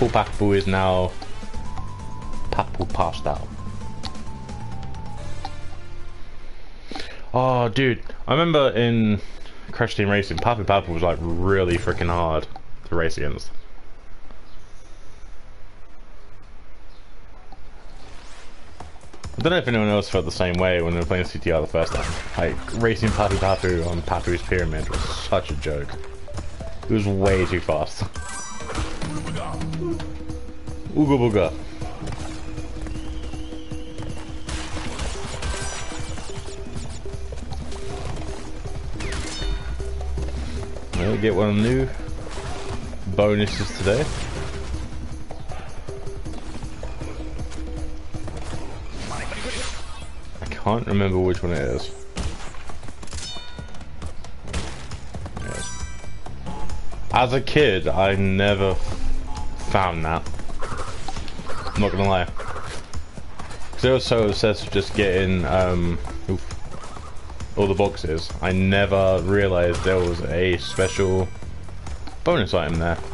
Papu Papu is now Papu passed out. Oh, dude, I remember in Crash Team Racing, Papu Papu was like really freaking hard to race against. I don't know if anyone else felt the same way when they were playing CTR the first time. Like, racing Papu Papu on Papu's Pyramid was such a joke. It was way too fast. Ooga booga. Get one new bonuses today. I can't remember which one it is. As a kid, I never found that. I'm not gonna lie. Because I was so obsessed with just getting um, oof, all the boxes, I never realized there was a special bonus item there.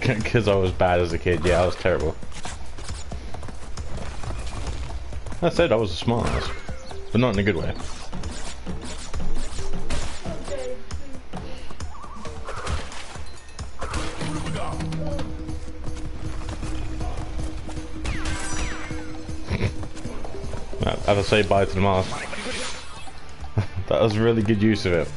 Because I was bad as a kid, yeah, I was terrible. I said I was a smart ass, but not in a good way. Have I say bye to the mask. that was really good use of it.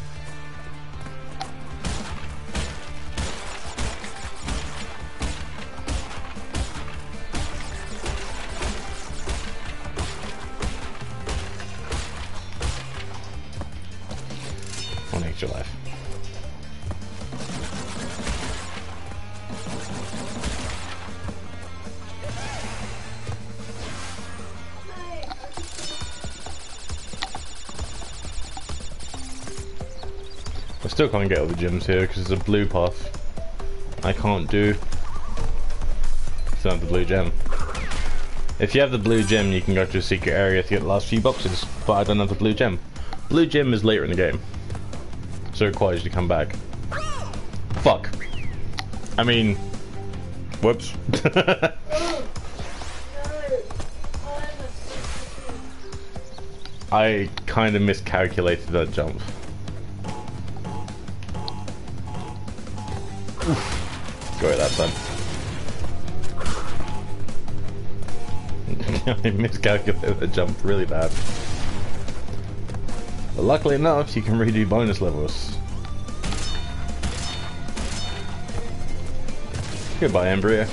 Can't get all the gems here because there's a blue path. I can't do. Still have the blue gem. If you have the blue gem, you can go to a secret area to get the last few boxes, but I don't have the blue gem. Blue gem is later in the game, so it requires you to come back. Fuck. I mean, whoops. I kind of miscalculated that jump. At that time. I miscalculated the jump really bad. But luckily enough, you can redo bonus levels. Goodbye, N. Brio.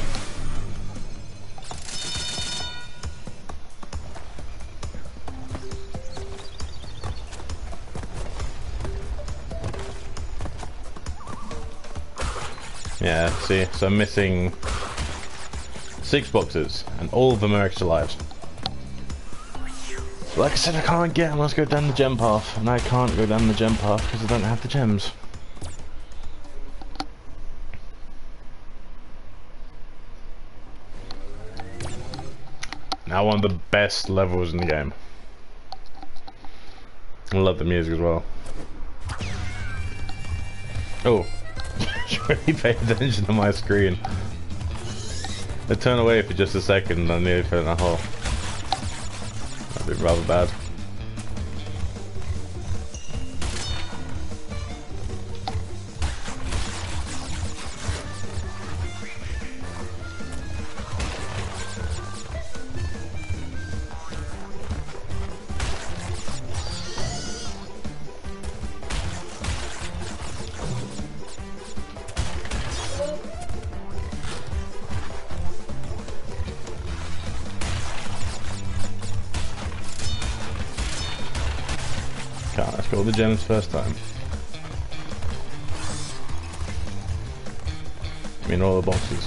Yeah, see, so I'm missing six boxes, and all of them are extra lives. Like I said, I can't get them, let's go down the gem path, and I can't go down the gem path because I don't have the gems. Now one of the best levels in the game. I love the music as well. Oh, really pay attention to my screen. I turn away for just a second and I nearly fell in a hole. That'd be rather bad. All the gems first time. I mean all the boxes.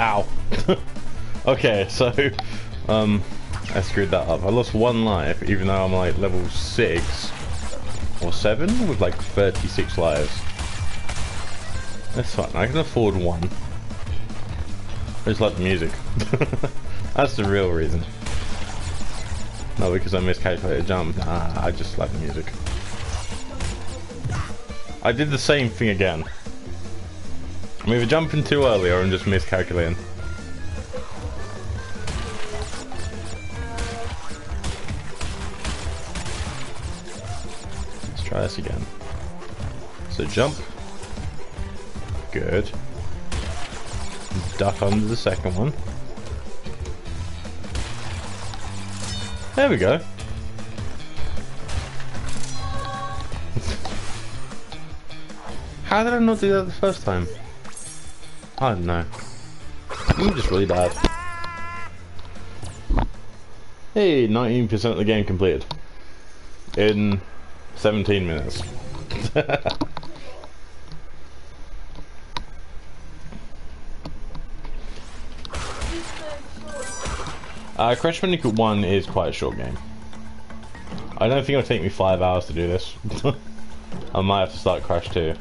Ow. okay, so um I screwed that up. I lost one life even though I'm like level six or seven with like 36 lives. That's fine. I can afford one. I just like the music. That's the real reason. Not because I miscalculated jump. Nah, I just like the music. I did the same thing again. I'm either jumping too early or I'm just miscalculating. Let's try this again. So jump. Good. Duck under the second one. There we go. How did I not do that the first time? I don't know. I'm just really bad. Hey, 19% of the game completed. In 17 minutes. uh, Crash Bandicoot 1 is quite a short game. I don't think it'll take me 5 hours to do this. I might have to start Crash 2.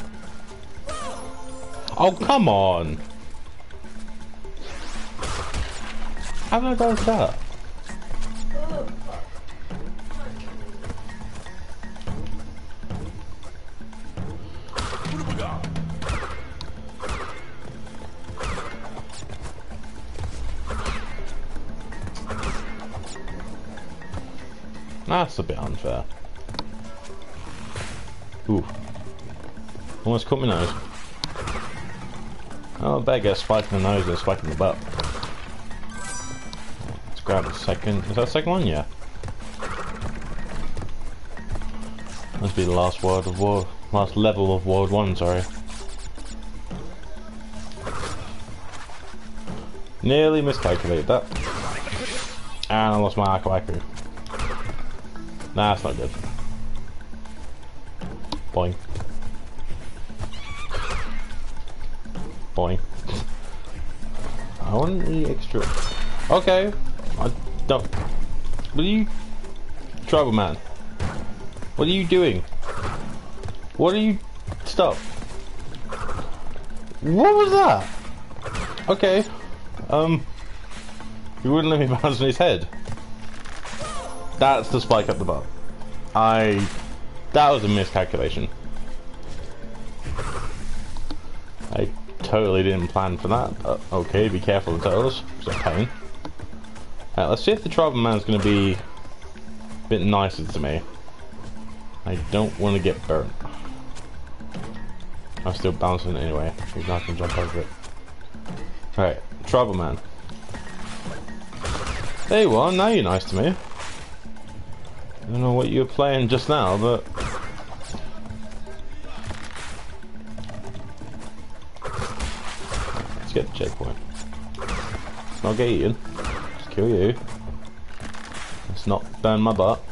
Oh, come on! How did I dodge that? That's a bit unfair. Ooh. Almost cut my nose. Oh, I better get a spike in the nose and spike in the butt. Let's grab a second. Is that a second one? Yeah. Must be the last world of war, last level of World One. Sorry. Nearly miscalculated that. And I lost my Aku Aku. Nah, that's not good. Boing. Boing. I want the extra. Okay. I don't. What are you. Tribal man. What are you doing? What are you. Stop. What was that? Okay. Um. He wouldn't let me bounce on his head. That's the spike up the butt. I. That was a miscalculation. I totally didn't plan for that. Uh, okay, be careful of turtles. It's a pain. Let's see if the tribal man's going to be a bit nicer to me. I don't want to get burnt. I'm still bouncing anyway. He's not going to jump over it. Alright, tribal man. There you are, now you're nice to me. I don't know what you were playing just now, but Let's get the checkpoint. Let's not get eaten. Let's kill you. Let's not burn my butt.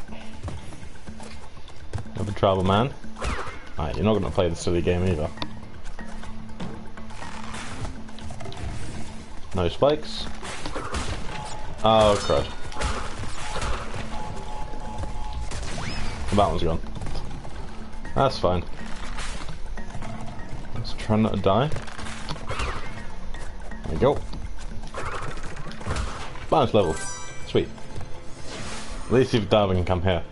Another travel man. Alright, you're not gonna play the silly game either. No spikes. Oh crud. That one's gone. That's fine. Let's try not to die. There we go. Bonus level. Sweet. At least if Darwin can come here.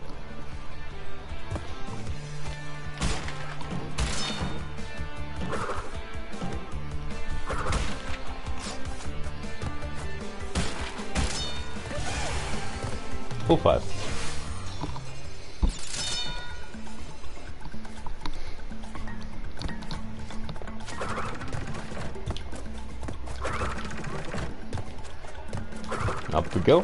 Full five. Go.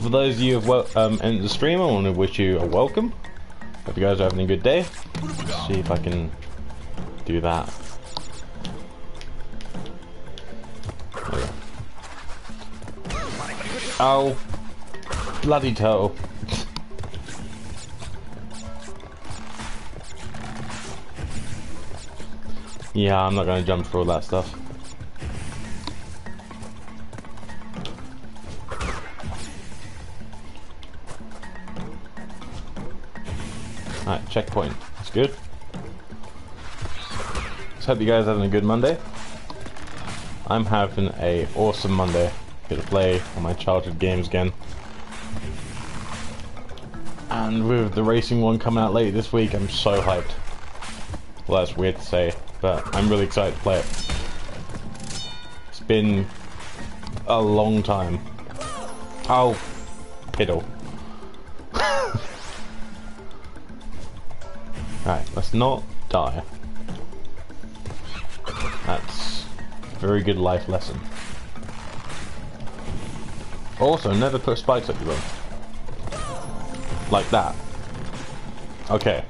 For those of you who have um, entered the stream, I want to wish you a welcome. Hope you guys are having a good day. Let's see if I can do that. Oh, bloody toe. Yeah, I'm not gonna jump through all that stuff. Alright, checkpoint. That's good. Just hope you guys having a good Monday. I'm having a awesome Monday. Get to play on my childhood games again. And with the racing one coming out late this week, I'm so hyped. Well, that's weird to say, but I'm really excited to play it. It's been a long time. Oh, piddle. Alright, let's not die. That's a very good life lesson. Also, never put spikes up your butt. Like that. Okay.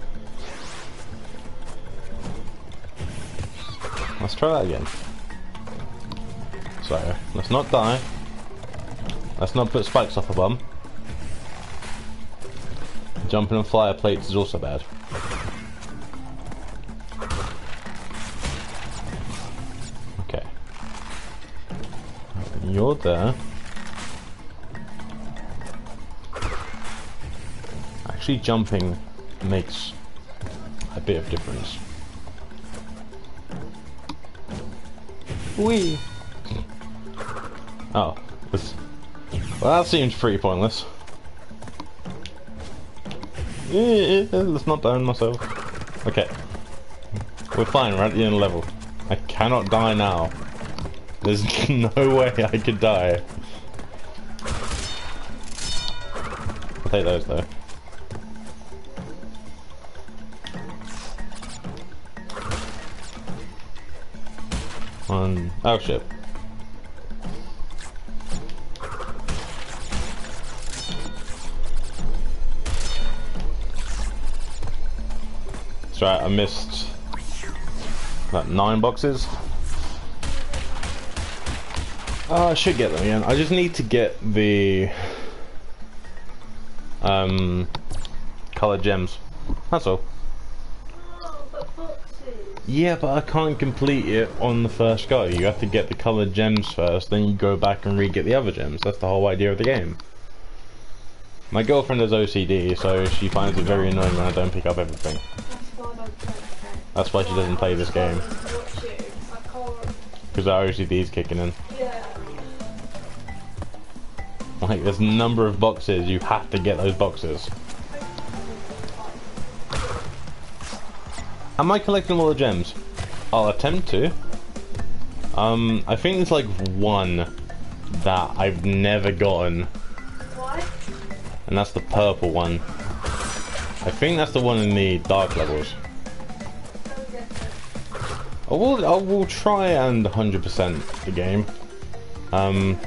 Let's try that again. So, let's not die. Let's not put spikes off a bum. Jumping on flyer plates is also bad. Okay. You're there. Actually jumping makes a bit of difference. Wee. Oh. Well, that seems pretty pointless. Yeah, let's not down myself. Okay. We're fine, we're at the end level. I cannot die now. There's no way I could die. I'll take those though. On oh shit. Right, I missed about nine boxes. Oh, I should get them again. I just need to get the um color gems. That's all. Yeah, but I can't complete it on the first go. You have to get the colored gems first, then you go back and re-get the other gems. That's the whole idea of the game. My girlfriend has OCD, so she finds it very annoying when I don't pick up everything. That's why she doesn't play this game. Because our OCD is kicking in. Like, there's a number of boxes, you have to get those boxes. Am I collecting all the gems? I'll attempt to. Um, I think there's like one that I've never gotten. What? And that's the purple one. I think that's the one in the dark levels. I will, I will try and 100% the game. Um,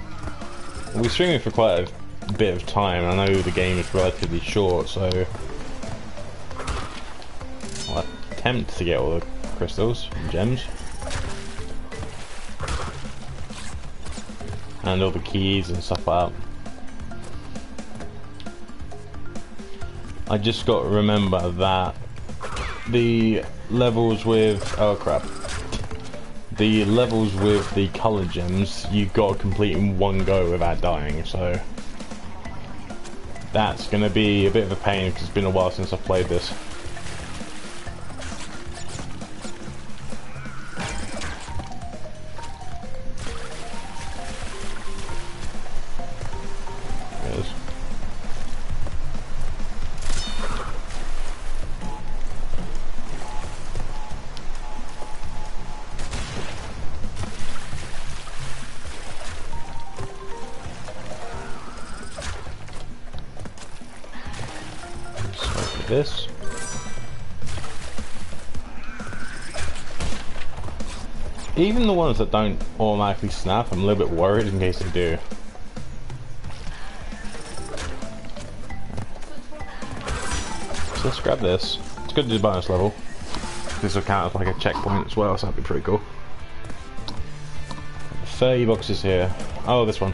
we're streaming for quite a bit of time. I know the game is relatively short, so attempt to get all the crystals and gems. And all the keys and stuff like that. I just got to remember that the levels with oh crap the levels with the color gems you got to complete in one go without dying so that's gonna be a bit of a pain because it's been a while since I've played this With this. Even the ones that don't automatically snap, I'm a little bit worried in case they do. So let's grab this. It's good to do bonus level. This will count as like a checkpoint as well, so that'd be pretty cool. 30 boxes here. Oh, this one.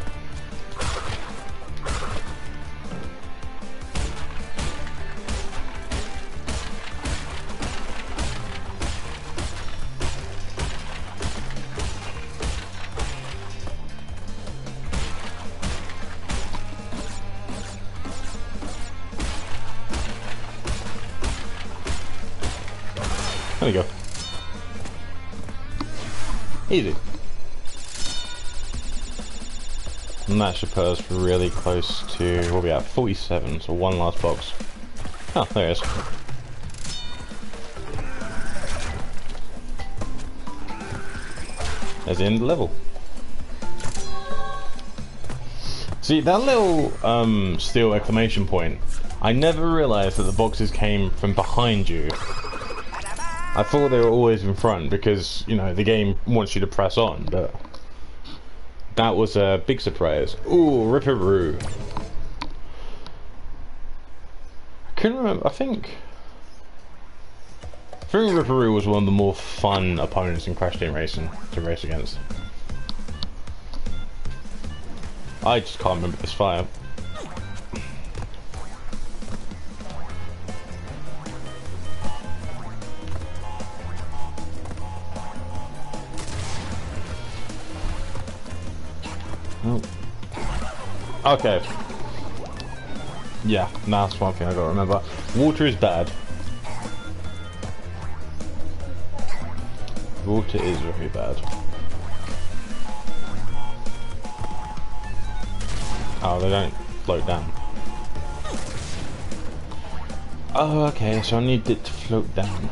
There we go. Easy. And that should put us really close to, what we at, 47, so one last box. Oh, there it is. There's the end of the level. See, that little um, steel exclamation point, I never realised that the boxes came from behind you. I thought they were always in front because, you know, the game wants you to press on, but that was a big surprise. Ooh, Ripperoo. I couldn't remember, I think... I think Ripperoo was one of the more fun opponents in Crash Team Racing to race against. I just can't remember this fire. Okay. Yeah, now that's one thing I gotta remember. Water is bad. Water is very bad. Oh, they don't float down. Oh, okay, so I need it to float down.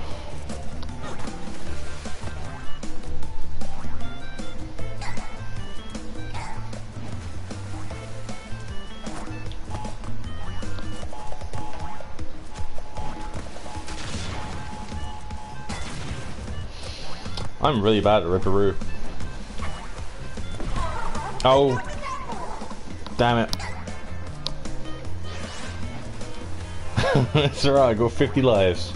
I'm really bad at Ripperoo. Oh. Damn it. it's alright, I got 50 lives.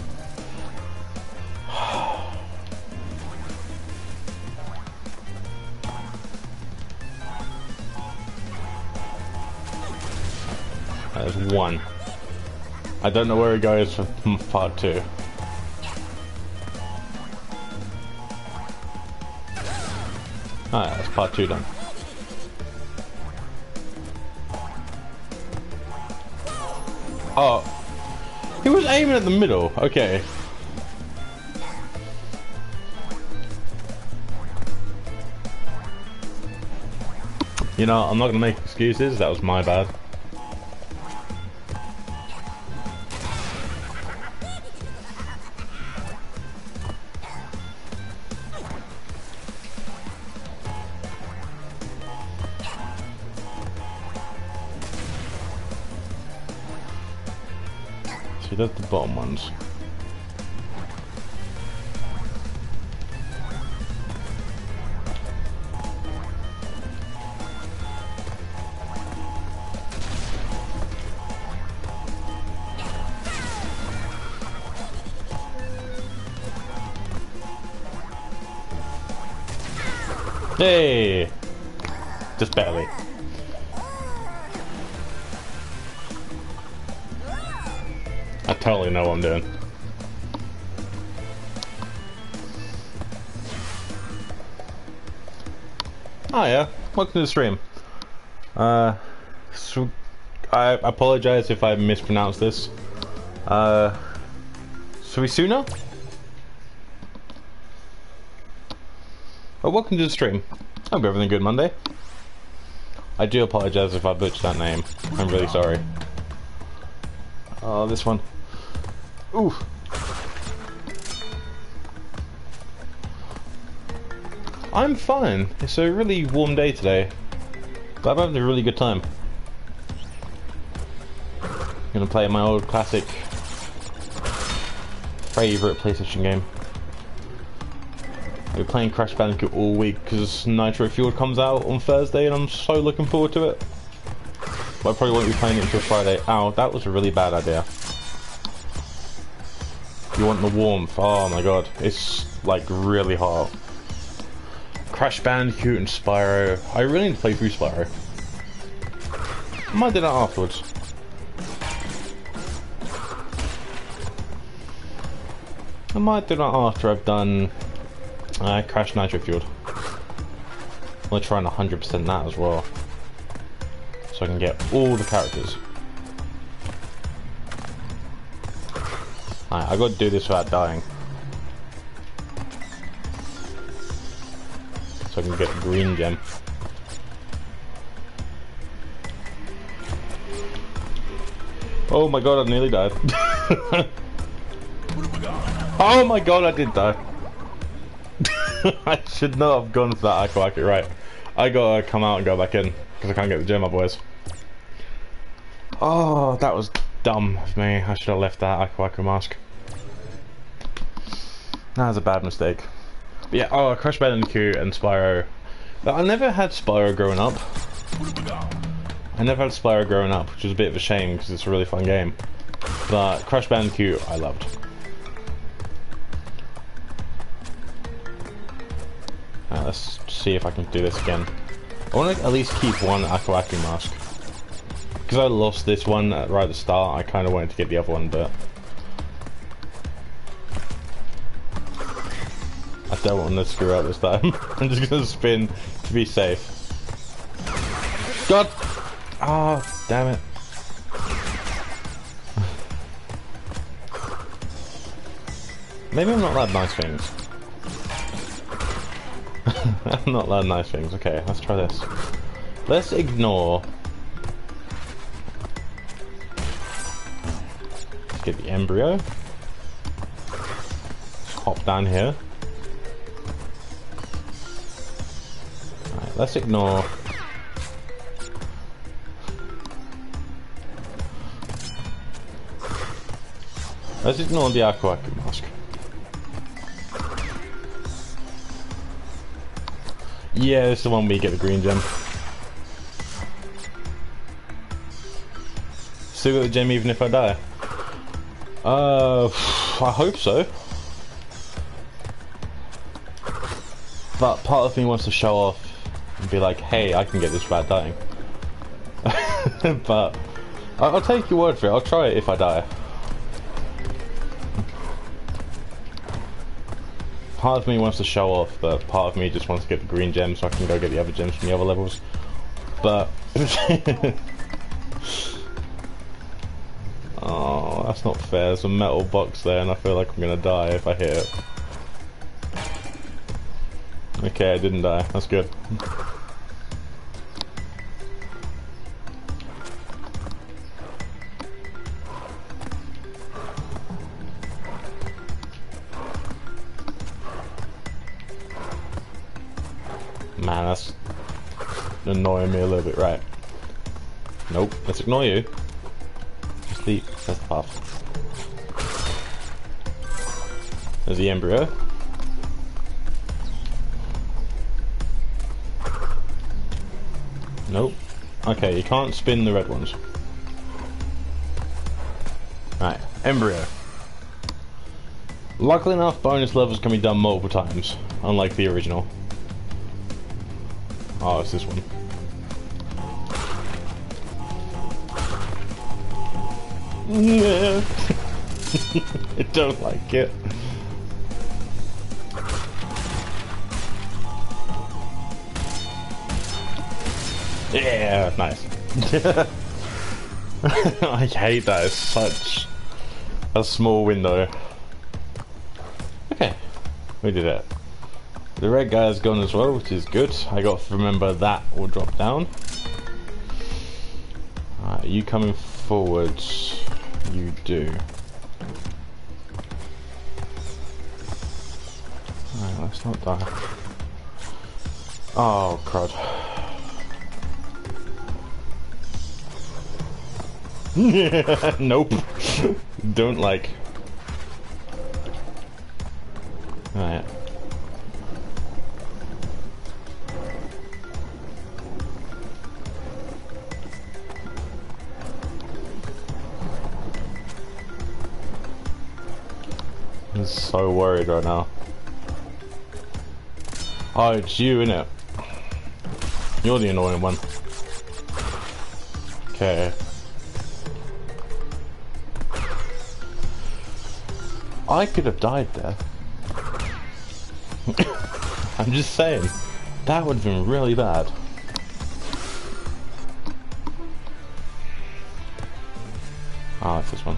There's one. I don't know where he goes for part two. Part two done. Oh. He was aiming at the middle. Okay. You know, I'm not gonna make excuses. That was my bad. Bottom ones. Hey! Just barely. Totally know what I'm doing. Oh yeah, welcome to the stream. Uh, so I apologize if I mispronounced this. Uh, Suisuna? Oh, welcome to the stream. Hope everything good Monday. I do apologize if I butchered that name. I'm really sorry. Oh, this one. Ooh. I'm fine. It's a really warm day today. But I'm having a really good time. I'm gonna play my old classic favorite PlayStation game. We're playing Crash Bandicoot all week because Nitro Fuel comes out on Thursday and I'm so looking forward to it. But I probably won't be playing it until Friday. Ow, that was a really bad idea. You want the warmth. Oh my god. It's like really hot. Crash Bandicoot and Spyro. I really need to play through Spyro. I might do that afterwards. I might do that after I've done uh, Crash Nitro Fueled. I'm and 100% that as well. So I can get all the characters. I gotta do this without dying. So I can get green gem. Oh my god, I nearly died. oh my god, I did die. I should not have gone for that I aquacket, right. I gotta come out and go back in, because I can't get the gem otherwise. Oh, that was dumb of me. I should have left that aqua mask. That was a bad mistake. But yeah, oh, Crash Bandicoot and Spyro. I never had Spyro growing up. I never had Spyro growing up, which is a bit of a shame because it's a really fun game. But Crash Bandicoot, I loved. Right, let's see if I can do this again. I want to at least keep one Aku Aku mask. Because I lost this one right at the start, I kind of wanted to get the other one, but... don't want to screw up this time. I'm just to spin to be safe. God! Ah, oh, damn it. Maybe I'm not allowed nice things. I'm not allowed nice things. Okay, let's try this. Let's ignore... Let's get the N. Brio. Hop down here. Let's ignore... Let's ignore the Aqua mask. Yeah, it's the one you get the green gem. Still got the gem even if I die? Uh, I hope so. But part of me wants to show off and be like, hey, I can get this without dying. but I'll take your word for it. I'll try it if I die. part of me wants to show off, but part of me just wants to get the green gems so I can go get the other gems from the other levels. But... oh, that's not fair. There's a metal box there and I feel like I'm gonna die if I hit it. Okay, I didn't die. That's good. Annoying me a little bit. Right. Nope, let's ignore you. Just the, that's the path. There's the N. Brio. Nope. Okay, you can't spin the red ones. Right, N. Brio. Luckily enough, bonus levels can be done multiple times, unlike the original. Oh, it's this one. Yeah. I don't like it. Yeah, nice. I hate that. It's such a small window. Okay, we did it. The red guy has gone as well, which is good. I got to remember that will drop down. Alright, you coming forwards? You do. Let's not die. Oh, crud. nope. Don't like. Alright. So worried right now. Oh, it's you, innit? You're the annoying one. Okay. I could have died there. I'm just saying. That would have been really bad. Oh, it's this one.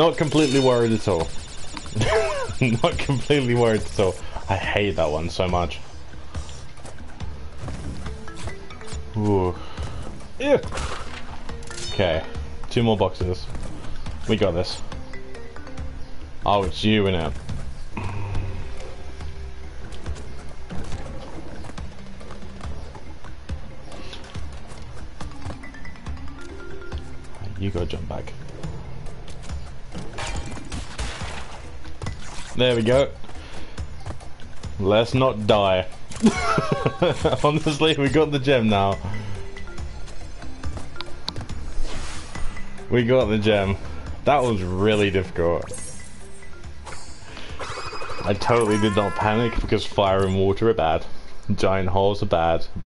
Not completely worried at all. Not completely worried at all. I hate that one so much. Ooh. Okay. Two more boxes. We got this. Oh, it's you in it. You gotta jump back. There we go. Let's not die. Honestly, we got the gem now. We got the gem. That was really difficult. I totally did not panic because fire and water are bad. Giant holes are bad.